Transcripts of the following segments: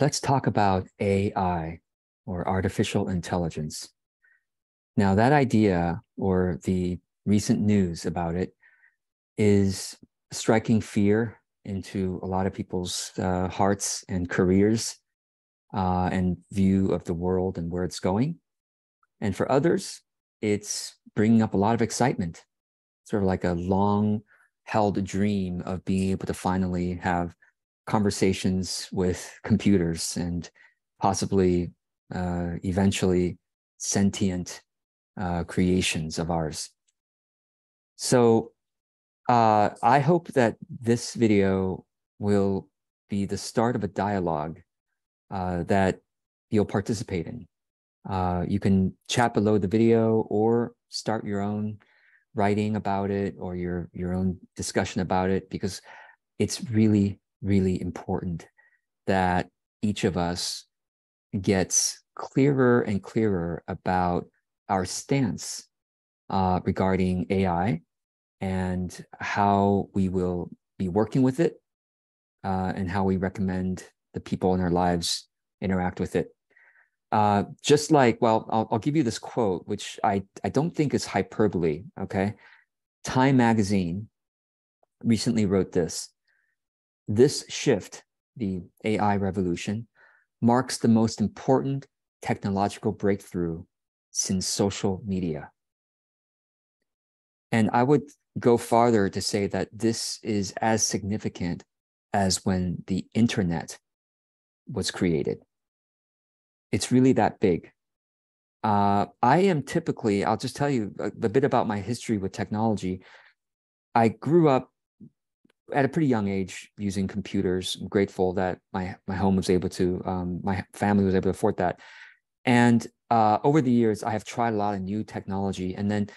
let's talk about AI or artificial intelligence. Now, that idea or the recent news about it is striking fear into a lot of people's uh, hearts and careers uh, and view of the world and where it's going. And for others, it's bringing up a lot of excitement, sort of like a long held dream of being able to finally have conversations with computers and possibly uh, eventually sentient uh, creations of ours. So uh, I hope that this video will be the start of a dialogue uh, that you'll participate in. Uh, you can chat below the video or start your own writing about it or your, your own discussion about it because it's really really important that each of us gets clearer and clearer about our stance uh, regarding AI and how we will be working with it uh, and how we recommend the people in our lives interact with it. Uh, just like, well, I'll, I'll give you this quote, which I, I don't think is hyperbole, okay? Time magazine recently wrote this this shift, the AI revolution, marks the most important technological breakthrough since social media. And I would go farther to say that this is as significant as when the internet was created. It's really that big. Uh, I am typically, I'll just tell you a, a bit about my history with technology. I grew up at a pretty young age using computers. I'm grateful that my my home was able to, um, my family was able to afford that. And uh, over the years, I have tried a lot of new technology. And then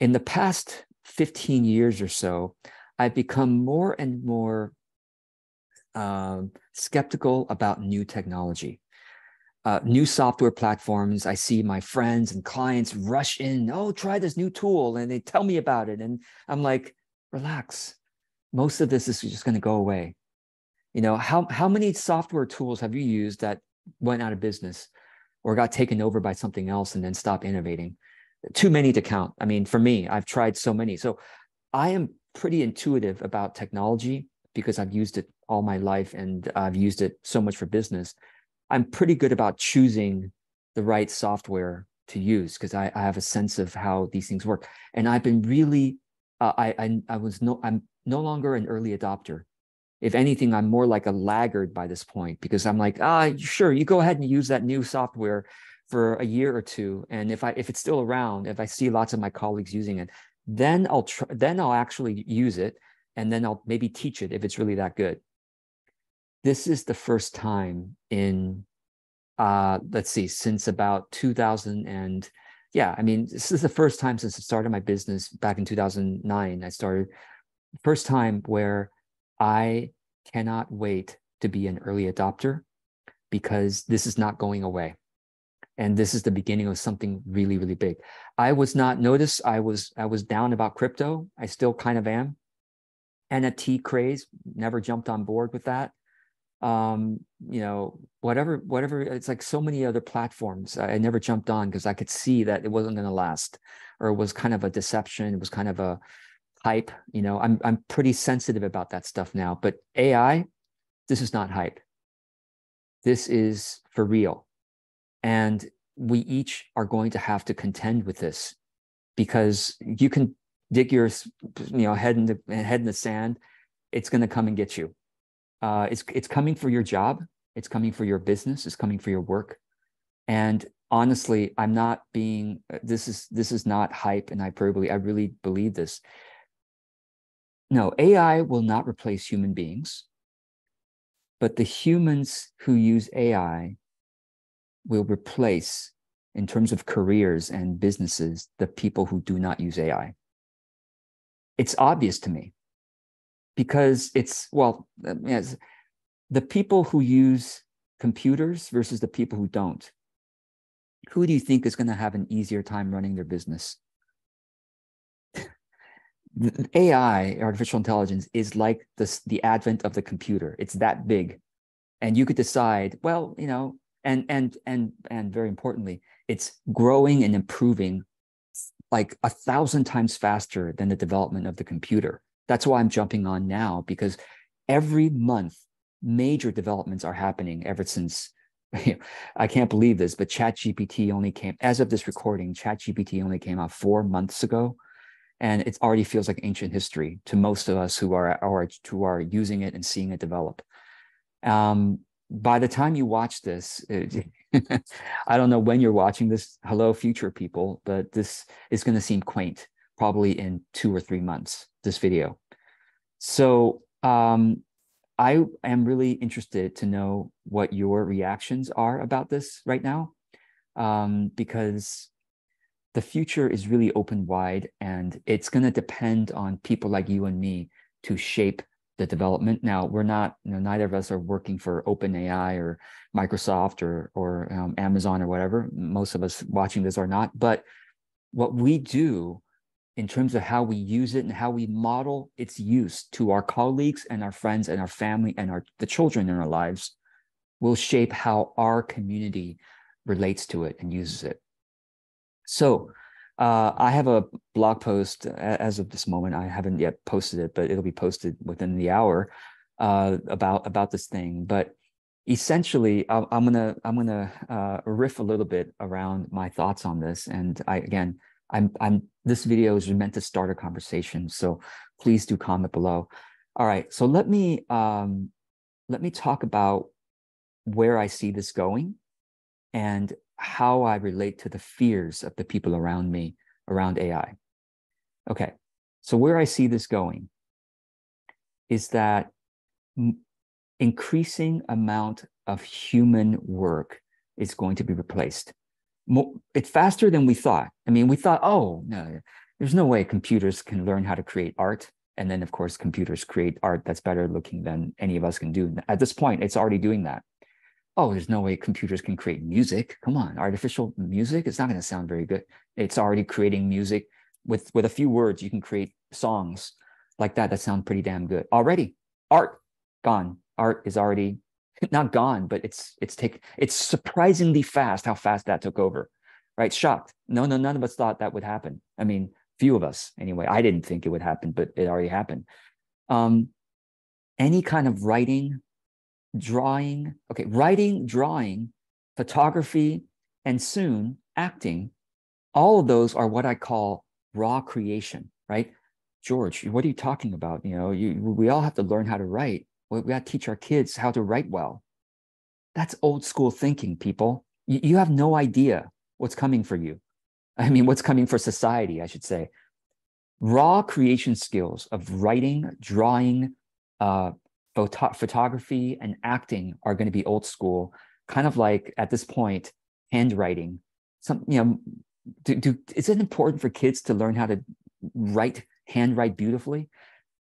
in the past 15 years or so, I've become more and more um, skeptical about new technology. Uh, new software platforms. I see my friends and clients rush in. Oh, try this new tool, and they tell me about it, and I'm like, relax most of this is just going to go away. You know, how, how many software tools have you used that went out of business or got taken over by something else and then stopped innovating? Too many to count. I mean, for me, I've tried so many. So I am pretty intuitive about technology because I've used it all my life and I've used it so much for business. I'm pretty good about choosing the right software to use because I, I, have a sense of how these things work. And I've been really, uh, I, I, I was no, I'm no longer an early adopter. If anything, I'm more like a laggard by this point because I'm like, ah, sure, you go ahead and use that new software for a year or two, and if I if it's still around, if I see lots of my colleagues using it, then I'll try, then I'll actually use it, and then I'll maybe teach it if it's really that good. This is the first time in, uh, let's see, since about 2000 and yeah, I mean, this is the first time since I started my business back in 2009. I started first time where I cannot wait to be an early adopter because this is not going away. And this is the beginning of something really, really big. I was not noticed. I was I was down about crypto. I still kind of am. NFT craze, never jumped on board with that. Um, you know, whatever, whatever, it's like so many other platforms. I, I never jumped on because I could see that it wasn't going to last or it was kind of a deception. It was kind of a hype. You know, I'm I'm pretty sensitive about that stuff now. But AI, this is not hype. This is for real. And we each are going to have to contend with this because you can dig your you know head in the head in the sand. It's going to come and get you. Uh, it's it's coming for your job. It's coming for your business. It's coming for your work. And honestly, I'm not being. This is this is not hype and hyperbole. I really believe this no, AI will not replace human beings, but the humans who use AI will replace, in terms of careers and businesses, the people who do not use AI. It's obvious to me because it's, well, uh, yes, the people who use computers versus the people who don't. Who do you think is going to have an easier time running their business? AI, artificial intelligence, is like the advent of the computer. It's that big. and you could decide, well, you know, and and and and very importantly, it's growing and improving like a thousand times faster than the development of the computer. That's why I'm jumping on now because every month major developments are happening ever since I can't believe this, but ChatGPT only came as of this recording, ChatGPT only came out four months ago. And it already feels like ancient history to most of us who are, or who are using it and seeing it develop. Um, by the time you watch this, it, I don't know when you're watching this. Hello, future people, but this is going to seem quaint probably in two or three months, this video. So um, I am really interested to know what your reactions are about this right now, um, because the future is really open wide and it's going to depend on people like you and me to shape the development. Now, we're not, you know, neither of us are working for OpenAI or Microsoft or, or um, Amazon or whatever. Most of us watching this are not. But what we do in terms of how we use it and how we model its use to our colleagues and our friends and our family and our the children in our lives will shape how our community relates to it and uses it. So uh, I have a blog post as of this moment. I haven't yet posted it, but it'll be posted within the hour uh, about about this thing. But essentially, I'm, gonna I'm gonna uh, riff a little bit around my thoughts on this. And I again, I'm, I'm, this video is meant to start a conversation. So please do comment below. All right, so let me, um, let me talk about where I see this going and how I relate to the fears of the people around me around AI. Okay, so where I see this going is that increasing amount of human work is going to be replaced it's faster than we thought. I mean, we thought, oh, no, there's no way computers can learn how to create art. And then, of course, computers create art that's better looking than any of us can do. At this point, it's already doing that. Oh, there's no way computers can create music. Come on, artificial music, it's not going to sound very good. It's already creating music with, with a few words. You can create songs like that that sound pretty damn good already. Art gone. Art is already not gone, but it's it's take it's surprisingly fast how fast that took over. Right? Shocked. No, no, none of us thought that would happen. I mean, few of us anyway. I didn't think it would happen, but it already happened. Um, any kind of writing, drawing, okay, writing, drawing, photography, and soon acting, all of those are what I call raw creation, right? George, what are you talking about? You know, you, we all have to learn how to write we got to teach our kids how to write well. That's old school thinking, people. You, you have no idea what's coming for you. I mean, what's coming for society, I should say. Raw creation skills of writing, drawing, uh, photo- photography, and acting are going to be old school, kind of like at this point, handwriting. Some, you know, do, do, is it important for kids to learn how to write, handwrite beautifully?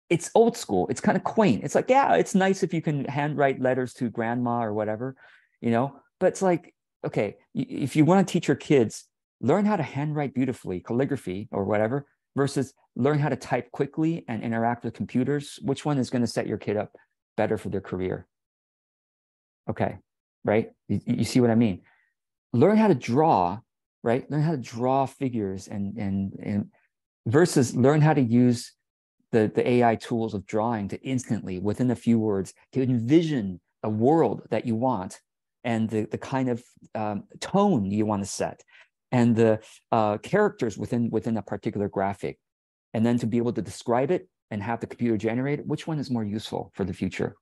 It's old school. It's kind of quaint. It's like, yeah, it's nice if you can handwrite letters to grandma or whatever, you know, but it's like, okay, if you want to teach your kids, learn how to handwrite beautifully, calligraphy or whatever, versus learn how to type quickly and interact with computers, which one is going to set your kid up better for their career? Okay, right? You, you see what I mean? Learn how to draw, right? Learn how to draw figures and and and versus learn how to use the, the AI tools of drawing to instantly, within a few words, to envision a world that you want and the, the kind of um, tone you want to set and the uh, characters within, within a particular graphic. And then to be able to describe it and have the computer generate it, which one is more useful for the future?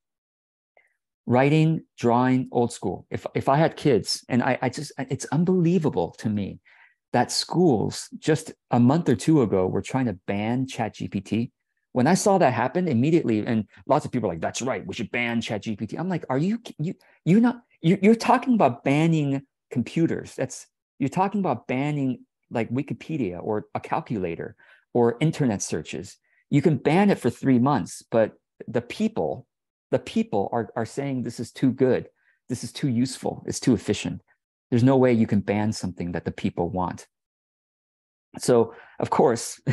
Writing, drawing, old school. If, if I had kids, and I, I just, it's unbelievable to me that schools just a month or two ago were trying to ban ChatGPT when I saw that happen immediately, and lots of people are like, "That's right, we should ban ChatGPT." I'm like, "Are you you you're not you, you're talking about banning computers? That's you're talking about banning like Wikipedia or a calculator or internet searches. You can ban it for three months, but the people, the people are are saying this is too good, this is too useful, it's too efficient. There's no way you can ban something that the people want. So of course."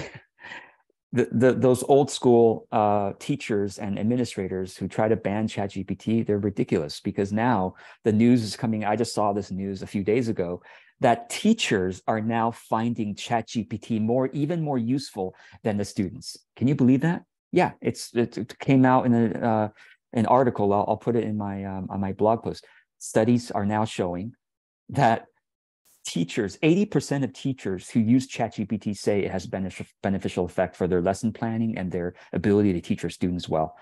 the, the those old school uh, teachers and administrators who try to ban ChatGPT, they're ridiculous because now the news is coming. I just saw this news a few days ago that teachers are now finding ChatGPT more, even more useful than the students. Can you believe that? Yeah, it's it, came out in a, uh, an article. I'll, I'll, put it in my um, on my blog post. Studies are now showing that teachers, 80% of teachers who use ChatGPT say it has beneficial effect for their lesson planning and their ability to teach their students well.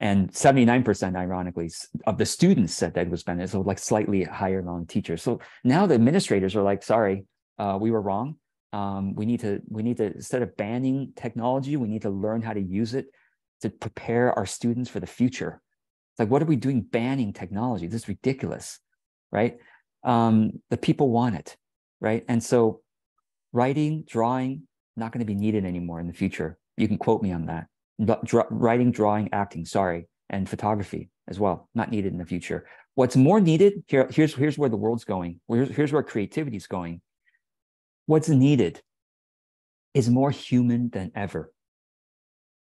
And 79%, ironically, of the students said that was beneficial, so like slightly higher than teachers. So now the administrators are like, sorry, uh, we were wrong. Um, we need to, we need to, instead of banning technology, we need to learn how to use it to prepare our students for the future. It's like, what are we doing banning technology? This is ridiculous, right? Um, the people want it, right? And so writing, drawing, not going to be needed anymore in the future. You can quote me on that. Dra- writing, drawing, acting, sorry, and photography as well, not needed in the future. What's more needed here? Here's here's where the world's going. Here's, here's where creativity is going. What's needed is more human than ever.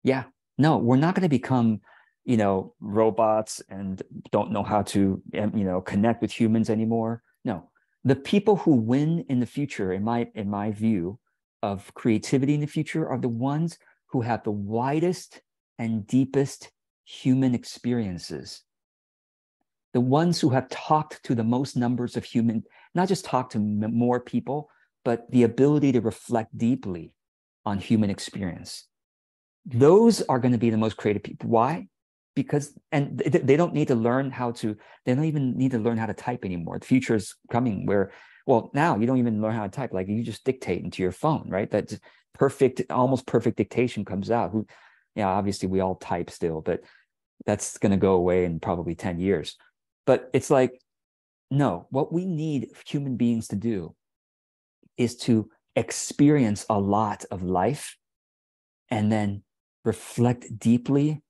Yeah, no, we're not going to become you know robots and don't know how to you know connect with humans anymore. No. The people who win in the future in my in my view of creativity in the future are the ones who have the widest and deepest human experiences. The ones who have talked to the most numbers of human not just talk to more people but the ability to reflect deeply on human experience. Those are going to be the most creative people why because and they don't need to learn how to they don't even need to learn how to type anymore. The future is coming where well now you don't even learn how to type. Like you just dictate into your phone right? That perfect almost perfect dictation comes out. Who yeah obviously we all type still but that's going to go away in probably 10 years. But it's like no what we need human beings to do is to experience a lot of life and then reflect deeply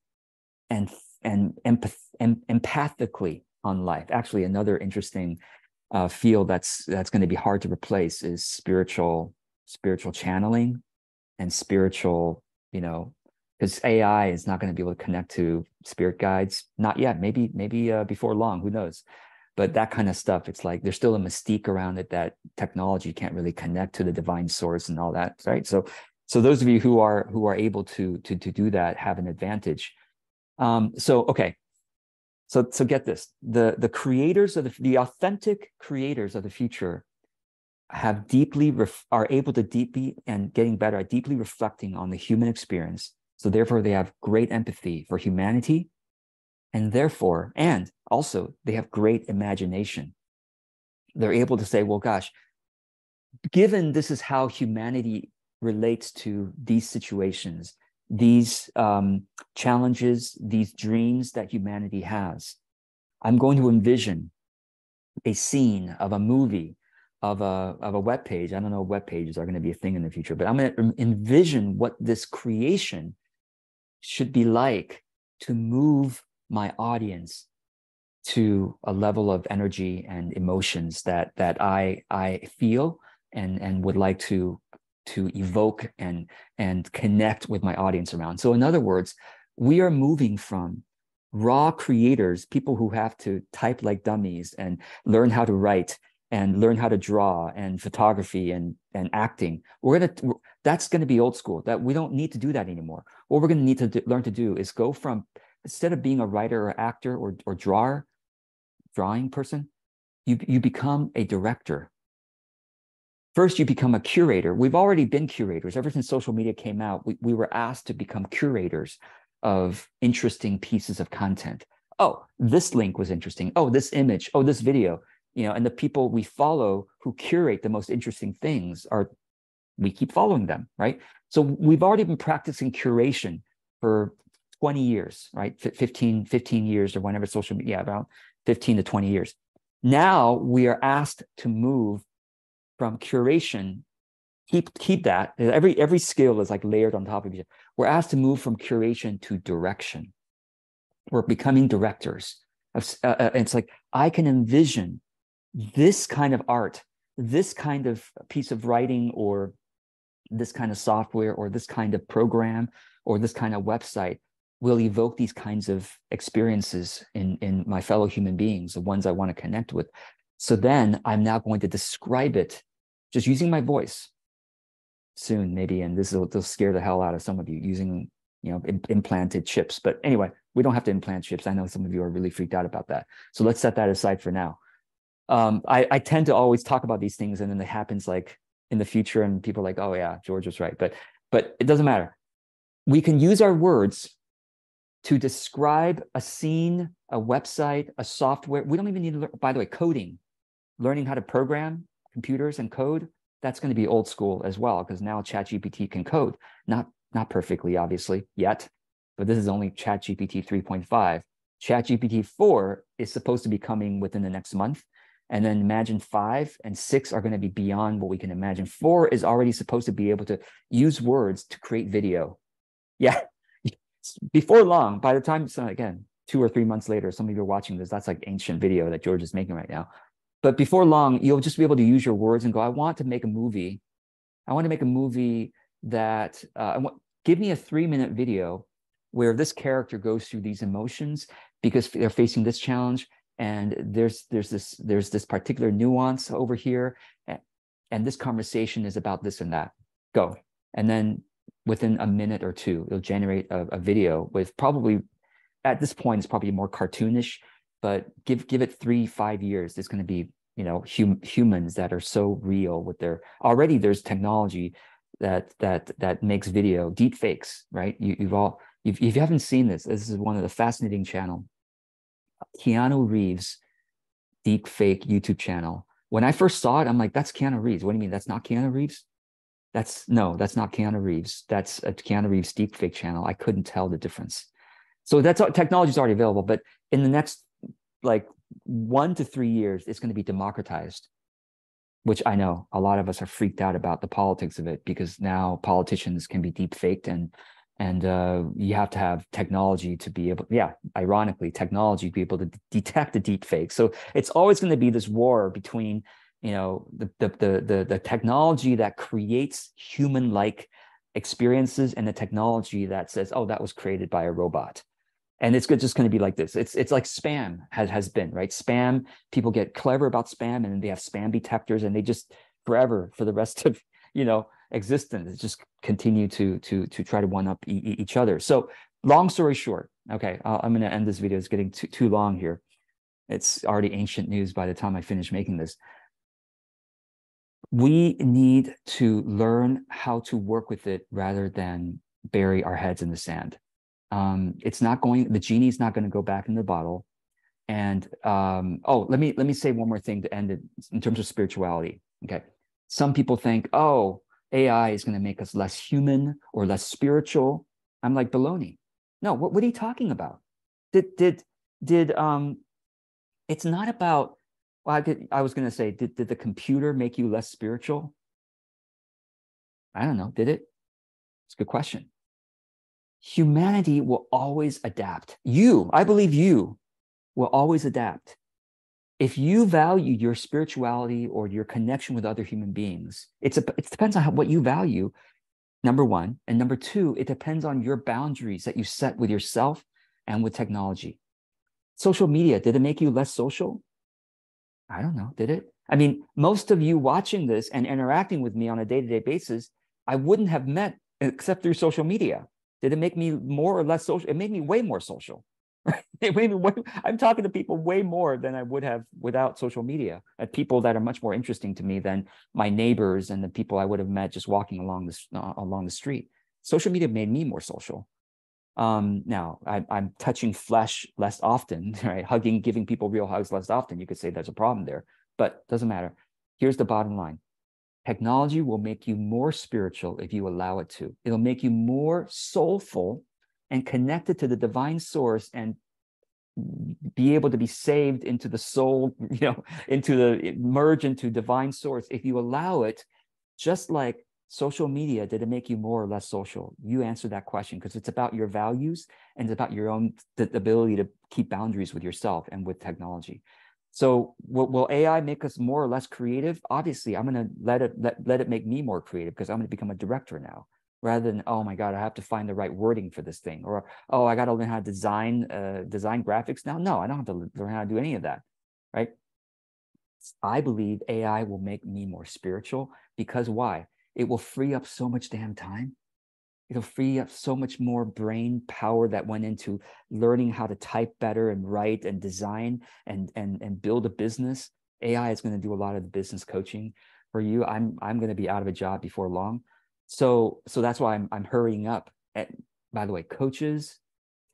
and and empath, em, empathically on life. Actually, another interesting uh, field that's that's going to be hard to replace is spiritual spiritual channeling and spiritual, you know, because AI is not going to be able to connect to spirit guides. Not yet. Maybe maybe uh, before long. Who knows? But that kind of stuff, it's like there's still a mystique around it that technology can't really connect to the divine source and all that, right? So, so those of you who are who are able to to to do that have an advantage um, so okay, so so get this: the the creators of the the authentic creators of the future have deeply ref, are able to deeply and getting better at deeply reflecting on the human experience. So therefore, they have great empathy for humanity, and therefore, and also they have great imagination. They're able to say, well, gosh, given this is how humanity relates to these situations these um, challenges, these dreams that humanity has. I'm going to envision a scene of a movie, of a, of a web page. I don't know web pages are going to be a thing in the future, but I'm going to envision what this creation should be like to move my audience to a level of energy and emotions that that I I feel and and would like to to evoke and and connect with my audience around. So in other words we are moving from raw creators people who have to type like dummies and learn how to write and learn how to draw and photography and and acting. We're gonna that's gonna be old school that we don't need to do that anymore. What we're gonna need to learn to do is go from instead of being a writer or actor or, or drawer drawing person you you become a director First, you become a curator. We've already been curators. Ever since social media came out, we, we were asked to become curators of interesting pieces of content. Oh, this link was interesting. Oh, this image. Oh, this video. You know, and the people we follow who curate the most interesting things are, we keep following them, right? So we've already been practicing curation for 20 years, right? 15, 15 years or whenever social media, yeah, about 15 to 20 years. Now we are asked to move from curation keep keep that. Every every skill is like layered on top of each other. We're asked to move from curation to direction. We're becoming directors. Uh, uh, it's like i can envision this kind of art this kind of piece of writing or this kind of software or this kind of program or this kind of website will evoke these kinds of experiences in, in my fellow human beings, the ones I want to connect with. So then I'm now going to describe it just using my voice soon, maybe. And this will, will scare the hell out of some of you using, you know, implanted chips. But anyway, we don't have to implant chips. I know some of you are really freaked out about that. So let's set that aside for now. Um, I, I tend to always talk about these things and then it happens like in the future and people are like, oh yeah, George was right. But but it doesn't matter. We can use our words to describe a scene, a website, a software. We don't even need to learn, by the way, coding, learning how to program computers and code. That's going to be old school as well, because now ChatGPT can code. Not not perfectly, obviously, yet, but this is only ChatGPT 3.5. ChatGPT 4 is supposed to be coming within the next month. And then imagine five and six are going to be beyond what we can imagine. Four is already supposed to be able to use words to create video. Yeah. Before long, by the time, so again, two or three months later, some of you are watching this, that's like ancient video that George is making right now. But before long, you'll just be able to use your words and go, I want to make a movie. I want to make a movie that, uh, I want, give me a three minute video where this character goes through these emotions because they're facing this challenge and there's there's this there's this particular nuance over here and this conversation is about this and that go and then within a minute or two it'll generate a, a video with probably at this point it's probably more cartoonish but give give it three five years it's going to be you know hum, humans that are so real with their already there's technology that that that makes video deep fakes right you, you've all if you haven't seen this this is one of the fascinating channel Keanu Reeves deep fake YouTube channel. When I first saw it, I'm like, that's Keanu Reeves. What do you mean? That's not Keanu Reeves? That's no, that's not Keanu Reeves. That's a Keanu Reeves deep fake channel. I couldn't tell the difference. So that's technology is already available, but in the next like one to three years, it's going to be democratized, which I know a lot of us are freaked out about the politics of it because now politicians can be deep faked and and uh, you have to have technology to be able yeah ironically technology to be able to d- detect the deep fake. So it's always going to be this war between you know the, the the the, the technology that creates human like experiences and the technology that says oh that was created by a robot and it's just going to be like this. It's it's like spam has has been right? Spam people get clever about spam and they have spam detectors and they just forever for the rest of you know existence just continue to to to try to one up e- each other. So long story short okay uh, i am going to end this video. It's getting too, too long here. It's already ancient news by the time i finish making this. We need to learn how to work with it rather than bury our heads in the sand um, it's not going the genie's not going to go back in the bottle and um, oh let me let me say one more thing to end it in terms of spirituality okay some people think oh AI is going to make us less human or less spiritual. I'm like, baloney. No, what, what are you talking about? Did, did, did, um, it's not about, well, I, did, I was going to say, did, did the computer make you less spiritual? I don't know. Did it? It's a good question. Humanity will always adapt. You, I believe you will always adapt if you value your spirituality or your connection with other human beings, it's a, it depends on how, what you value, number one. And number two, it depends on your boundaries that you set with yourself and with technology. Social media, did it make you less social? I don't know, did it? I mean, most of you watching this and interacting with me on a day to day basis, I wouldn't have met except through social media. Did it make me more or less social? It made me way more social. I'm talking to people way more than I would have without social media. At people that are much more interesting to me than my neighbors and the people I would have met just walking along this uh, along the street. Social media made me more social. Um, now I, I'm touching flesh less often, right? Hugging, giving people real hugs less often. You could say there's a problem there, but doesn't matter. Here's the bottom line: technology will make you more spiritual if you allow it to. It'll make you more soulful and connected to the divine source and be able to be saved into the soul, you know, into the merge into divine source. If you allow it, just like social media, did it make you more or less social? You answer that question because it's about your values and it's about your own the ability to keep boundaries with yourself and with technology. So will, will AI make us more or less creative? Obviously, I'm going to let it let, let it make me more creative because I'm going to become a director now rather than oh my god i have to find the right wording for this thing or oh i got to learn how to design uh, design graphics now. No i don't have to learn how to do any of that right? I believe ai will make me more spiritual because why? It will free up so much damn time it'll free up so much more brain power that went into learning how to type better and write and design and and and build a business. Ai is going to do a lot of the business coaching for you. I'm i'm going to be out of a job before long. So so that's why i'm i'm hurrying up. At, by the way coaches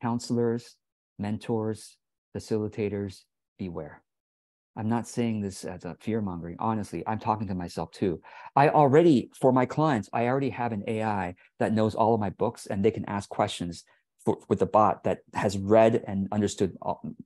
counselors mentors facilitators beware I'm not saying this as a fear mongering. Honestly, I'm talking to myself too. I already, for my clients, I already have an AI that knows all of my books and they can ask questions for, with the bot that has read and understood,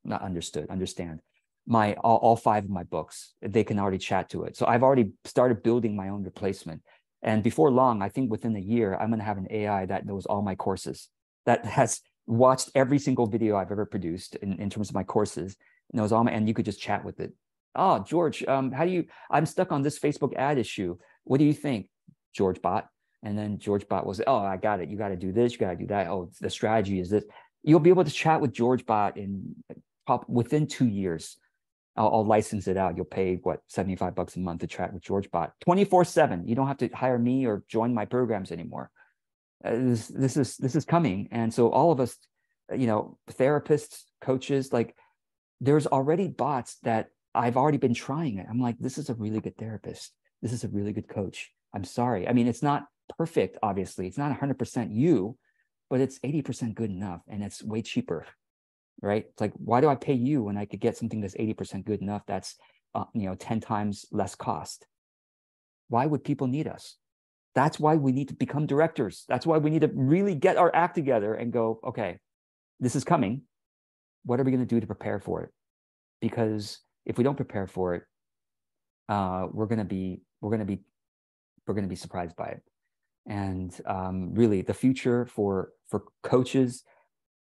not understood, understand my all, all five of my books. They can already chat to it. So I've already started building my own replacement. And before long, I think within a year, I'm going to have an AI that knows all my courses, that has watched every single video I've ever produced in, in terms of my courses my, and you could just chat with it. Oh, George, um, how do you, I'm stuck on this Facebook ad issue. What do you think? George bot. And then George bot was, oh, I got it. You got to do this. You got to do that. Oh, the strategy is this. You'll be able to chat with George bot in pop within two years. I'll, I'll, license it out. You'll pay what 75 bucks a month to chat with George bot 24 seven. You don't have to hire me or join my programs anymore. Uh, this, this is, this is coming. And so all of us, you know, therapists, coaches, like there's already bots that I've already been trying it. I'm like, this is a really good therapist. This is a really good coach. I'm sorry. I mean, it's not perfect, obviously. It's not 100% you, but it's 80% good enough and it's way cheaper, right? It's like, why do I pay you when I could get something that's 80% good enough that's, uh, you know, 10 times less cost? Why would people need us? That's why we need to become directors. That's why we need to really get our act together and go, okay, this is coming what are we going to do to prepare for it? Because if we don't prepare for it, uh, we're going to be we're going to be we're going to be surprised by it. And um, really, the future for for coaches,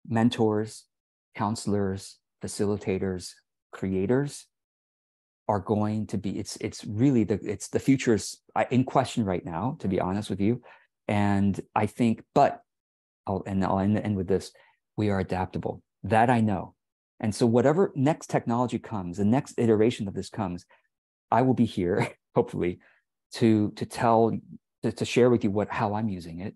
mentors, counselors, facilitators, creators are going to be it's it's really the it's the future's in question right now to be honest with you and i think but i'll and i'll end, end with this we are adaptable that I know. And so, whatever next technology comes, the next iteration of this comes, I will be here, hopefully, to to tell to, to share with you what how I'm using it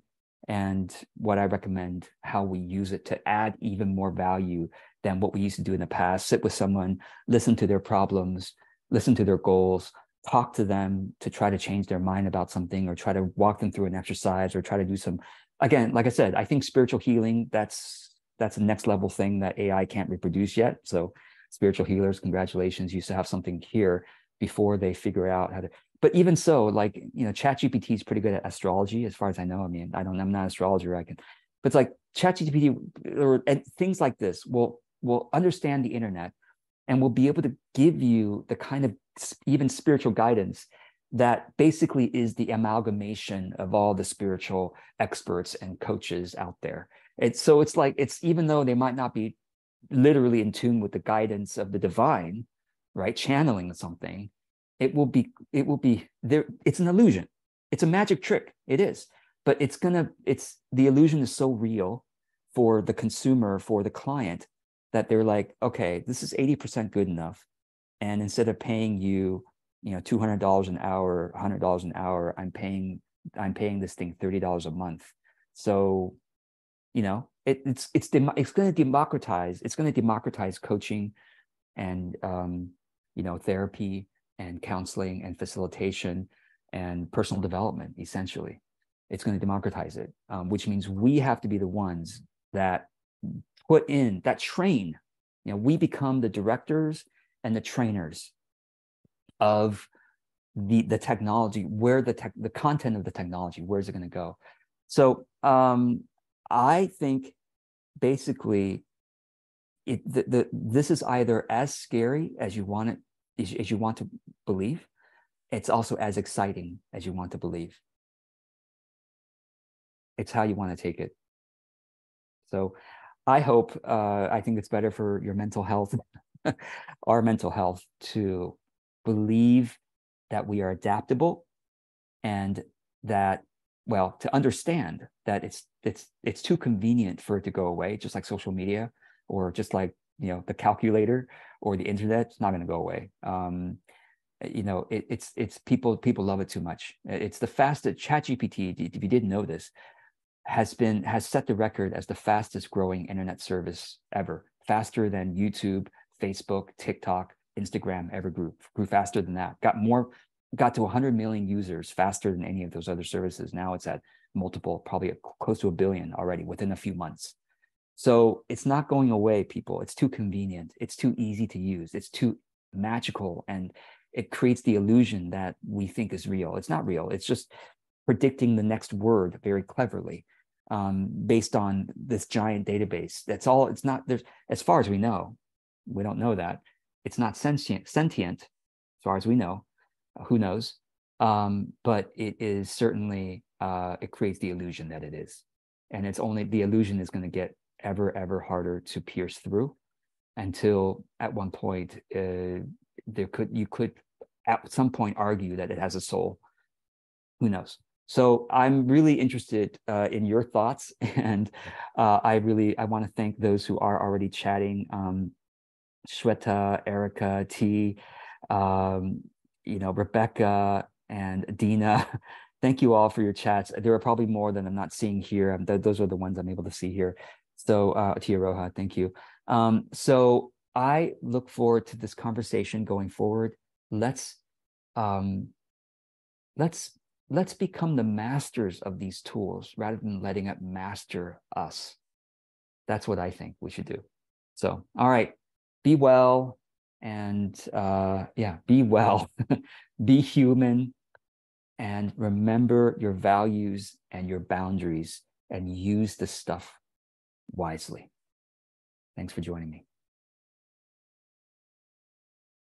and what I recommend how we use it to add even more value than what we used to do in the past. Sit with someone, listen to their problems, listen to their goals, talk to them to try to change their mind about something or try to walk them through an exercise or try to do some again like i said i think spiritual healing that's that's a next level thing that AI can't reproduce yet. So spiritual healers, congratulations, used to have something here before they figure out how to. But even so, like you know, ChatGPT is pretty good at astrology, as far as I know. I mean, I don't, I'm not an astrologer. I can, but it's like ChatGPT or and things like this will will understand the internet and will be able to give you the kind of even spiritual guidance that basically is the amalgamation of all the spiritual experts and coaches out there it's so it's like it's even though they might not be literally in tune with the guidance of the divine, right? Channeling something, it will be it will be there. It's an illusion. It's a magic trick. It is, but it's gonna. It's the illusion is so real for the consumer, for the client, that they're like, okay, this is eighty percent good enough, and instead of paying you, you know, two hundred dollars an hour, hundred dollars an hour, I'm paying I'm paying this thing thirty dollars a month. So you know it, it's it's dem- it's going to democratize it's going to democratize coaching and um, you know therapy and counseling and facilitation and personal development essentially. It's going to democratize it um, which means we have to be the ones that put in that train. You know we become the directors and the trainers of the the technology where the tech the content of the technology where's it going to go? So um I think basically it, the, the, this is either as scary as you want it as, as you want to believe. It's also as exciting as you want to believe. It's how you want to take it. So i hope uh, i think it's better for your mental health our mental health to believe that we are adaptable and that well to understand that it's it's it's too convenient for it to go away just like social media or just like you know the calculator or the internet it's not going to go away. Um, you know it, it's it's people people love it too much. It's the fastest chat gpt if you didn't know this has been has set the record as the fastest growing internet service ever. Faster than youtube facebook tiktok instagram ever grew grew faster than that. Got more got to 100 million users faster than any of those other services now it's at multiple probably close to a billion already within a few months so it's not going away people it's too convenient it's too easy to use it's too magical and it creates the illusion that we think is real. It's not real. It's just predicting the next word very cleverly um, based on this giant database. That's all. It's not there's as far as we know, we don't know that it's not sentient. Sentient, as far as we know. Who knows? Um, but it is certainly uh, it creates the illusion that it is, and it's only the illusion is going to get ever ever harder to pierce through until at one point uh, there could you could at some point argue that it has a soul. Who knows? So I'm really interested uh, in your thoughts, and uh, I really I want to thank those who are already chatting. Um, Shweta, Erica, T, um, you know, Rebecca, and Dina. Thank you all for your chats. There are probably more than I'm not seeing here. Um, th those are the ones I'm able to see here. So uh, Tia Roja, thank you. Um, so I look forward to this conversation going forward. Let's um, let's let's become the masters of these tools rather than letting it master us. That's what I think we should do. So, all right, be well and uh, yeah, be well, be human, and remember your values and your boundaries and use the stuff wisely. Thanks for joining me.